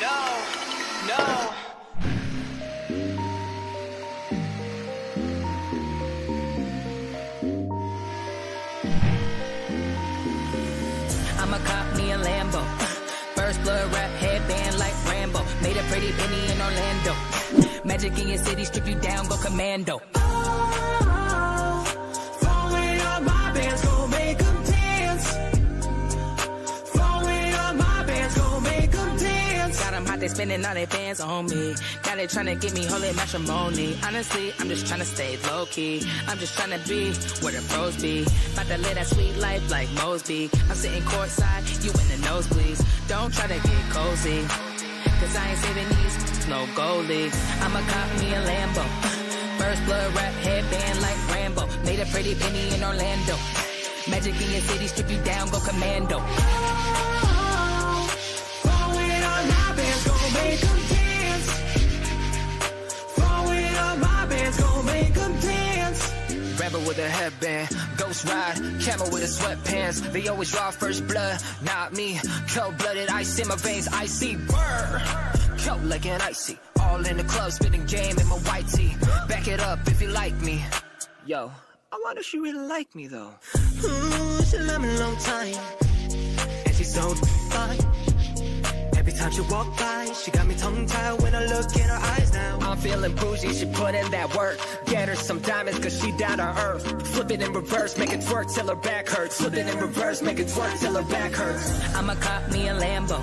no, no. I'm a cop, me a Lambo. First blood rap headband like Rambo. Made a pretty penny in Orlando. Magic in your city, strip you down, go commando. They spending all their fans on me. Now they to get me holy matrimony. Honestly, I'm just trying to stay low key. I'm just trying to be where the pros be. About to live that sweet life like Mosby. I'm sitting courtside, you in the nosebleeds. Don't try to get cozy. Cause I ain't saving these, no goalie. I'm a cop, me a Lambo. First blood rap headband like Rambo. Made a pretty penny in Orlando. Magic in your city, strip you down, go commando. With a headband, ghost ride, camel with a sweatpants. They always draw first blood, not me. Cold blooded, ice in my veins, icy burr. Cold like an icy. All in the club, spitting game in my white tee. Back it up if you like me. Yo, I wonder if she really like me though. Ooh, she love me long time. And she's so fine. Every time she walk by, she got me tongue tied when I look in her eyes feeling bougie, she put in that work. Get her some diamonds cause she down to earth. Flip it in reverse, make it twerk till her back hurts. Flip it in reverse, make it twerk till her back hurts. I'ma cop, me a Lambo.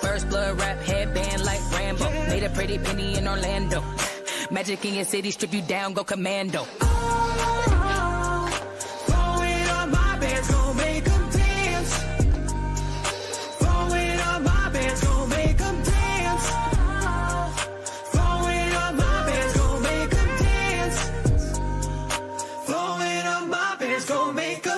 First blood rap headband like Rambo. Made a pretty penny in Orlando. Magic in your city, strip you down, go commando. gonna make a.